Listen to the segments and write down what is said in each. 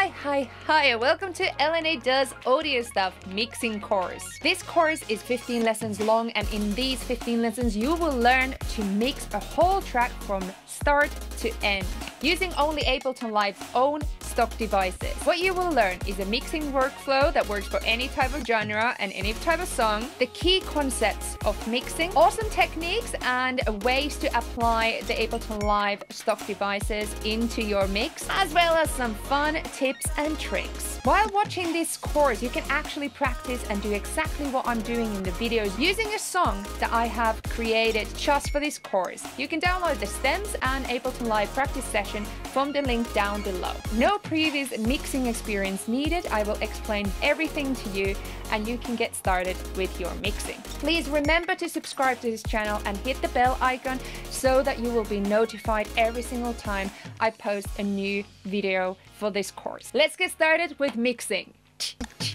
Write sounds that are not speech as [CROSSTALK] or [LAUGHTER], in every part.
Hi, hi, hi, welcome to LNA Does Audio Stuff Mixing course. This course is 15 lessons long, and in these 15 lessons, you will learn to mix a whole track from start to end using only Ableton Live's own stock devices. What you will learn is a mixing workflow that works for any type of genre and any type of song, the key concepts of mixing, awesome techniques, and ways to apply the Ableton Live stock devices into your mix, as well as some fun tips and tricks. While watching this course, you can actually practice and do exactly what I'm doing in the videos using a song that I have created just for this course. You can download the stems and Ableton Live practice session from the link down below. No previous mixing experience needed. I will explain everything to you and you can get started with your mixing. Please remember to subscribe to this channel and hit the bell icon so that you will be notified every single time I post a new video for this course. Let's get started with mixing.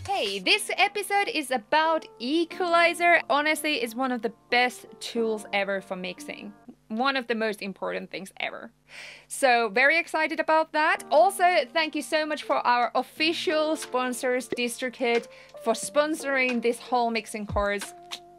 Hey, this episode is about equalizer. Honestly, it's one of the best tools ever for mixing. One of the most important things ever. So, very excited about that. Also, thank you so much for our official sponsors, DistroKid, for sponsoring this whole mixing course.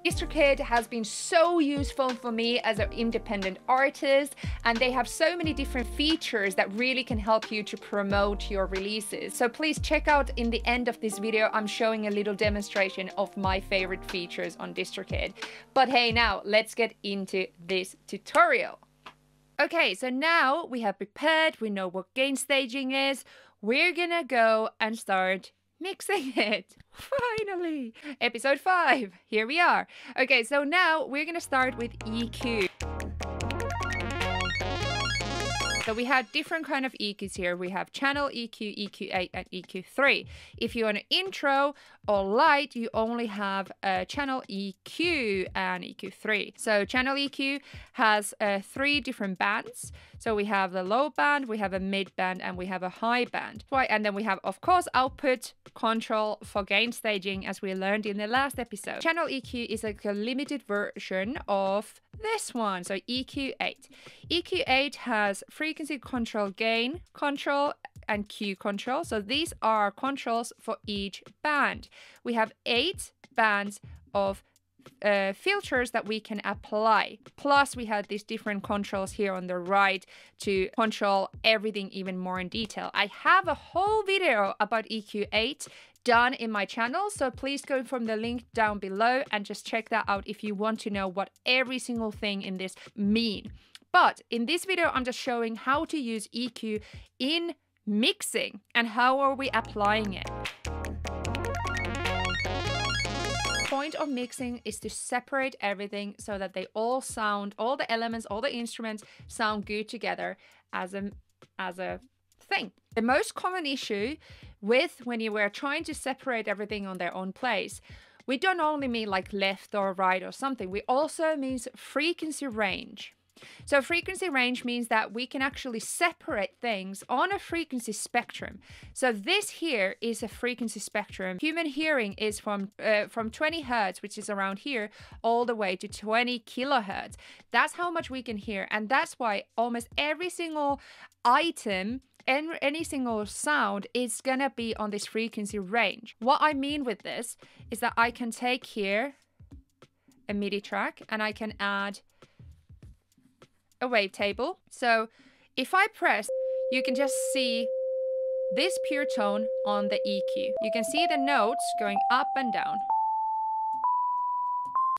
DistroKid has been so useful for me as an independent artist, and they have so many different features that really can help you to promote your releases. So please check out in the end of this video, I'm showing a little demonstration of my favorite features on DistroKid. But hey, now let's get into this tutorial. Okay, so now we have prepared, we know what gain staging is. We're gonna go and start mixing [LAUGHS] it. Finally! Episode 5. Here we are. Okay, so now we're gonna start with EQ. So we have different kind of EQs here. We have channel EQ, EQ8, and EQ3. If you want an intro or Lite, you only have a channel EQ and EQ3. So channel EQ has uh, three different bands. So we have the low band, we have a mid band, and we have a high band. Right, and then we have, of course, output control for gain staging, as we learned in the last episode. Channel EQ is like a limited version of this one, so EQ8. EQ8 has frequency control gain control and Q control. So these are controls for each band. We have eight bands of uh, filters that we can apply. Plus, we have these different controls here on the right to control everything even more in detail. I have a whole video about EQ8 done in my channel, so please go from the link down below and just check that out if you want to know what every single thing in this mean. But in this video, I'm just showing how to use EQ in mixing and how are we applying it point of mixing is to separate everything so that they all sound, all the elements, all the instruments sound good together as a as a thing. The most common issue with when you were trying to separate everything on their own place, we don't only mean like left or right or something, we also means frequency range. So frequency range means that we can actually separate things on a frequency spectrum. So this here is a frequency spectrum. Human hearing is from uh, from 20 hertz, which is around here, all the way to 20 kilohertz. That's how much we can hear, and that's why almost every single item any single sound is gonna be on this frequency range. What I mean with this is that I can take here a MIDI track and I can add a wavetable. So if I press, you can just see this pure tone on the EQ. You can see the notes going up and down.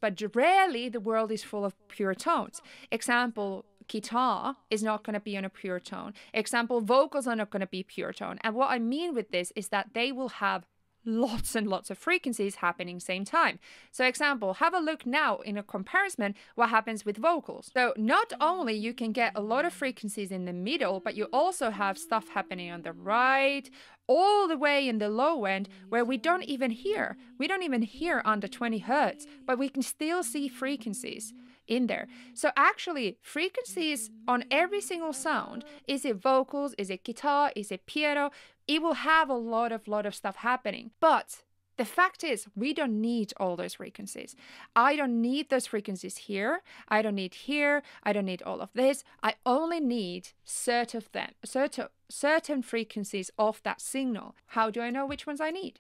But rarely the world is full of pure tones. Example, guitar is not going to be on a pure tone. Example, vocals are not going to be pure tone. And what I mean with this is that they will have lots and lots of frequencies happening same time. So example, have a look now in a comparison what happens with vocals. So not only you can get a lot of frequencies in the middle, but you also have stuff happening on the right, all the way in the low end where we don't even hear. We don't even hear under 20 hertz, but we can still see frequencies in there. So actually, frequencies on every single sound, is it vocals, is it guitar, is it piano, it will have a lot of lot of stuff happening. But The fact is, we don't need all those frequencies. I don't need those frequencies here. I don't need here. I don't need all of this. I only need certain of them, certain certain frequencies of that signal. How do I know which ones I need?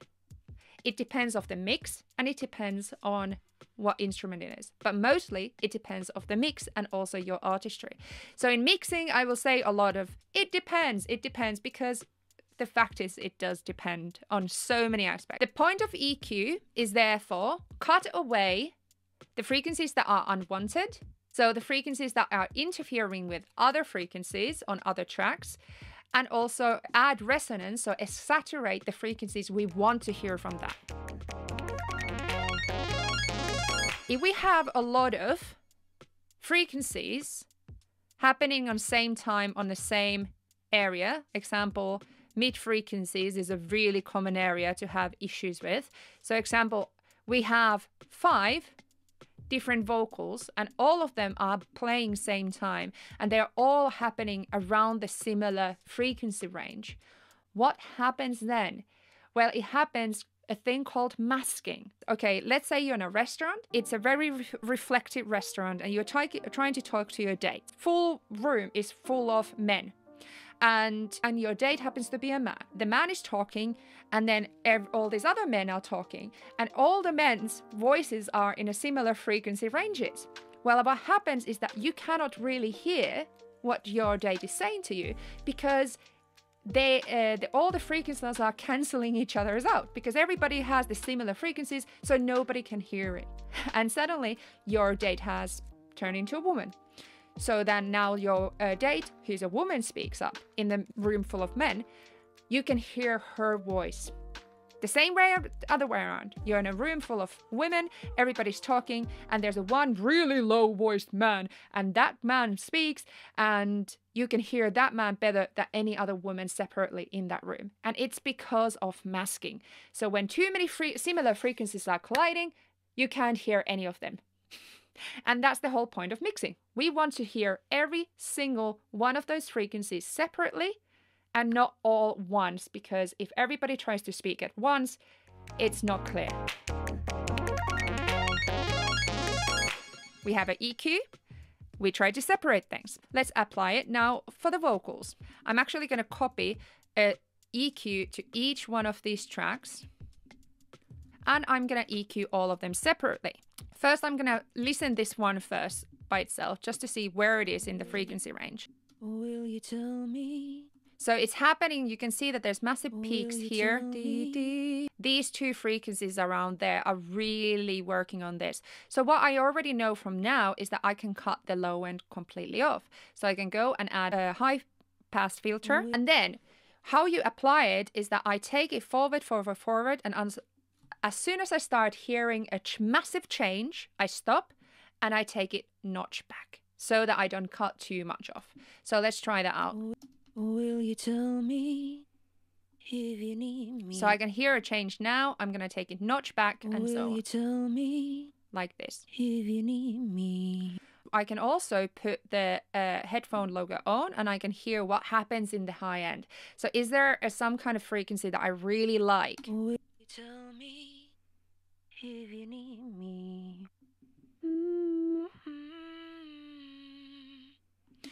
It depends of the mix and it depends on what instrument it is. But mostly it depends of the mix and also your artistry. So in mixing, I will say a lot of it depends. It depends because the fact is it does depend on so many aspects. The point of EQ is therefore cut away the frequencies that are unwanted. So the frequencies that are interfering with other frequencies on other tracks and also add resonance, so saturate the frequencies we want to hear from that. If we have a lot of frequencies happening on same time on the same area, example, mid frequencies is a really common area to have issues with. So example, we have five different vocals and all of them are playing same time and they're all happening around the similar frequency range. What happens then? Well, it happens a thing called masking. Okay, let's say you're in a restaurant. It's a very re- reflective restaurant and you're try- trying to talk to your date. Full room is full of men and and your date happens to be a man. The man is talking and then ev- all these other men are talking and all the men's voices are in a similar frequency ranges. Well what happens is that you cannot really hear what your date is saying to you because they uh, the, all the frequencies are canceling each other's out because everybody has the similar frequencies so nobody can hear it. [LAUGHS] And suddenly your date has turned into a woman so then now your uh, date, who's a woman, speaks up in the room full of men. You can hear her voice. The same way, other way around. You're in a room full of women, everybody's talking, and there's a one really low voiced man, and that man speaks, and you can hear that man better than any other woman separately in that room. And it's because of masking. So when too many free- similar frequencies are colliding, you can't hear any of them. And that's the whole point of mixing. We want to hear every single one of those frequencies separately and not all once, because if everybody tries to speak at once, it's not clear. We have an EQ. We try to separate things. Let's apply it now for the vocals. I'm actually going to copy an EQ to each one of these tracks and I'm going to EQ all of them separately. First, I'm going to listen this one first by itself just to see where it is in the frequency range. Will you tell me? So it's happening. You can see that there's massive peaks here. These two frequencies around there are really working on this. So what I already know from now is that I can cut the low end completely off. So I can go and add a high pass filter. And then how you apply it is that I take it forward, forward, forward, and as soon as I start hearing a ch- massive change, I stop and I take it notch back so that I don't cut too much off. So let's try that out. Will you tell me if you need me? So I can hear a change now. I'm gonna take it notch back and Will so you tell me like this. If you need me. I can also put the uh, headphone logo on and I can hear what happens in the high end. So is there a, some kind of frequency that I really like? Will you tell me if you need me. Mm-hmm.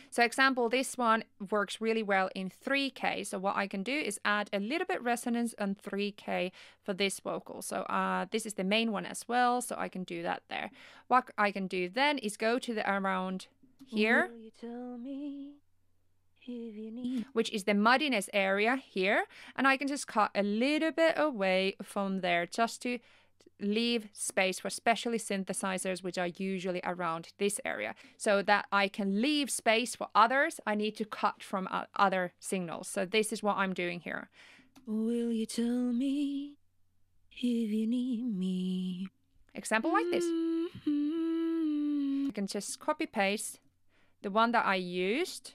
So example, this one works really well in 3K. So what I can do is add a little bit resonance on 3K for this vocal. So uh, this is the main one as well. So I can do that there. What I can do then is go to the around here which is the muddiness area here. And I can just cut a little bit away from there just to leave space for specially synthesizers, which are usually around this area. So that I can leave space for others, I need to cut from other signals. So this is what I'm doing here. Will you tell me if you need me? Example like this. Mm-hmm. I can just copy paste the one that I used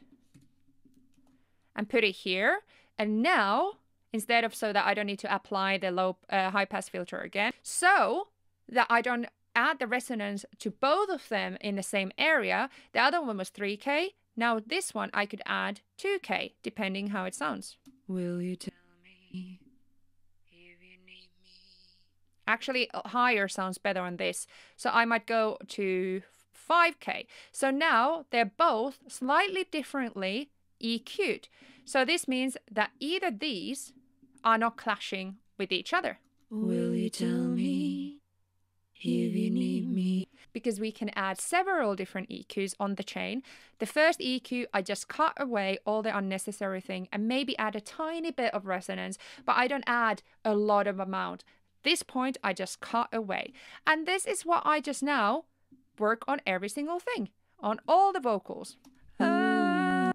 and put it here. And now, instead of so that I don't need to apply the low uh, high pass filter again, so that I don't add the resonance to both of them in the same area. The other one was 3K. Now this one I could add 2K depending how it sounds. Will you tell me if you need me? Actually, higher sounds better on this. So I might go to 5K. So now they're both slightly differently EQ'd. So this means that either these are not clashing with each other. Will you tell me if you need me? Because we can add several different EQs on the chain. The first EQ, I just cut away all the unnecessary thing and maybe add a tiny bit of resonance, but I don't add a lot of amount. This point, I just cut away. And this is what I just now work on every single thing, on all the vocals. Uh,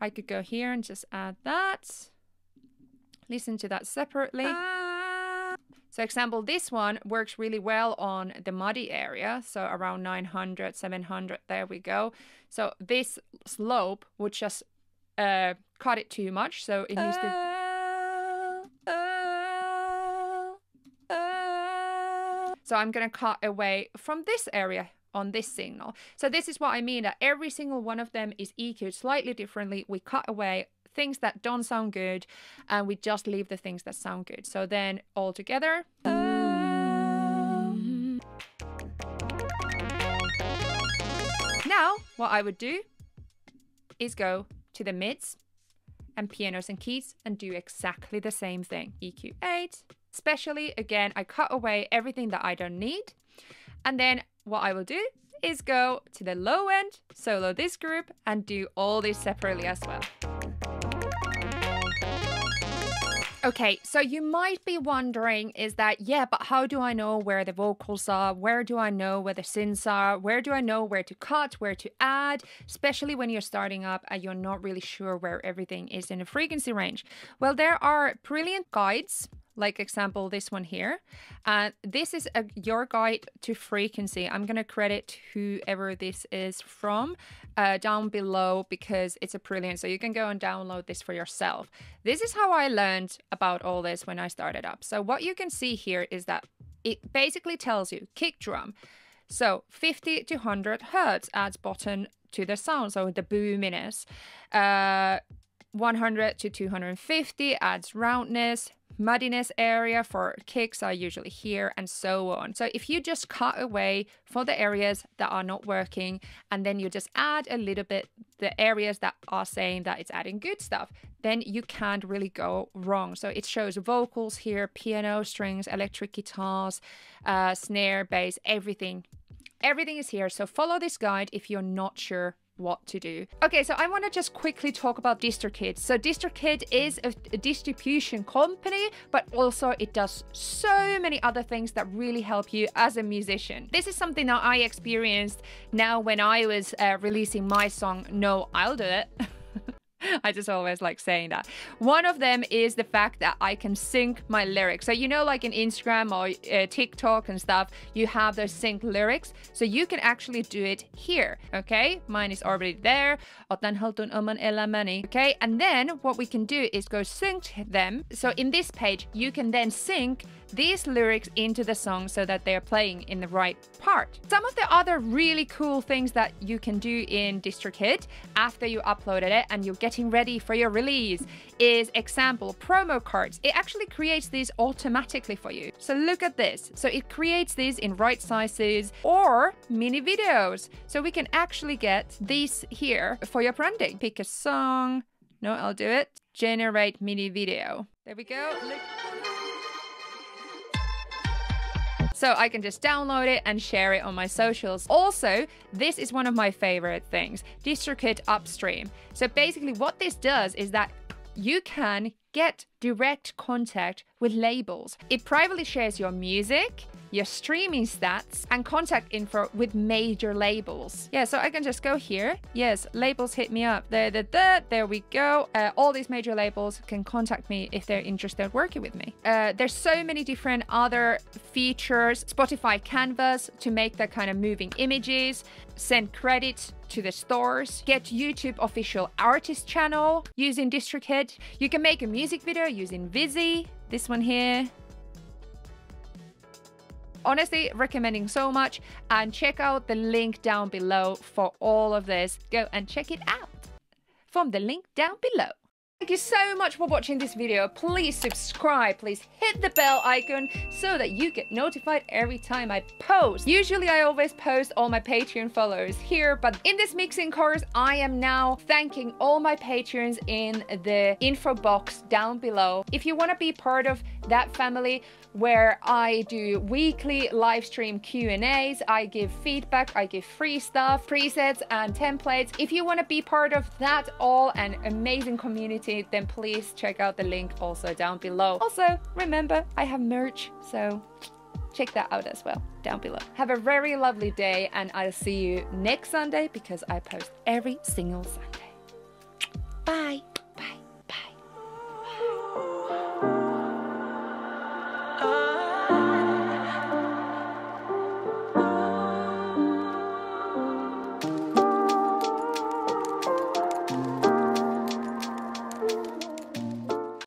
I could go here and just add that. Listen to that separately. Ah. So example, this one works really well on the muddy area. So around 900, 700, there we go. So this slope would just uh, cut it too much. So it needs to... Ah. Ah. So I'm going to cut away from this area on this signal. So this is what I mean that every single one of them is EQ'd slightly differently. We cut away things that don't sound good and we just leave the things that sound good. So then all together. Now, what I would do is go to the mids and pianos and keys and do exactly the same thing. EQ8, especially again, I cut away everything that I don't need. And then what I will do is go to the low end, solo this group, and do all this separately as well. Okay, so you might be wondering is that, yeah, but how do I know where the vocals are? Where do I know where the synths are? Where do I know where to cut, where to add? Especially when you're starting up and you're not really sure where everything is in a frequency range. Well, there are brilliant guides like example this one here. Uh, this is a, your guide to frequency. I'm going to credit whoever this is from uh, down below because it's a brilliant so you can go and download this for yourself. This is how i learned about all this when i started up. So what you can see here is that it basically tells you kick drum. So 50 to 100 hertz adds bottom to the sound so the boominess uh, 100 to 250 adds roundness muddiness area for kicks are usually here and so on. So if you just cut away for the areas that are not working and then you just add a little bit the areas that are saying that it's adding good stuff, then you can't really go wrong. So it shows vocals here, piano, strings, electric guitars, uh, snare, bass, everything. Everything is here. So follow this guide if you're not sure what to do. Okay, so I want to just quickly talk about DistroKid. So DistroKid is a, a, distribution company, but also it does so many other things that really help you as a musician. This is something that I experienced now when I was uh, releasing my song, No, I'll Do It. [LAUGHS] I just always like saying that. One of them is the fact that I can sync my lyrics. So, you know, like in Instagram or uh, TikTok and stuff, you have those sync lyrics. So, you can actually do it here. Okay, mine is already there. Okay, and then what we can do is go sync them. So, in this page, you can then sync these lyrics into the song so that they're playing in the right part. Some of the other really cool things that you can do in DistroKid after you uploaded it and you're getting ready for your release is example promo cards. It actually creates these automatically for you. So look at this. So it creates these in right sizes or mini videos. So we can actually get these here for your branding. Pick a song. No, I'll do it. Generate mini video. There we go. Look so I can just download it and share it on my socials. Also, this is one of my favorite things, DistroKid Upstream. So basically what this does is that you can get direct contact with labels. It privately shares your music, your streaming stats, and contact info with major labels. Yeah, so I can just go here. Yes, labels hit me up. There, there, there, there we go. Uh, all these major labels can contact me if they're interested working with me. Uh, there's so many different other features. Spotify Canvas to make that kind of moving images, send credits to the stores, get YouTube official artist channel using District DistroKid. You can make a music video using Vizy, this one here, honestly recommending so much and check out the link down below for all of this. Go and check it out from the link down below. Thank you so much for watching this video. Please subscribe, please hit the bell icon so that you get notified every time I post. Usually I always post all my Patreon followers here, but in this mixing course, I am now thanking all my patrons in the info box down below. If you want to be part of that family, where I do weekly live stream Q&As, I give feedback, I give free stuff, presets and templates. If you want to be part of that all and amazing community, then please check out the link also down below. Also, remember, I have merch, so check that out as well down below. Have a very lovely day and I'll see you next Sunday because I post every single Sunday. Bye!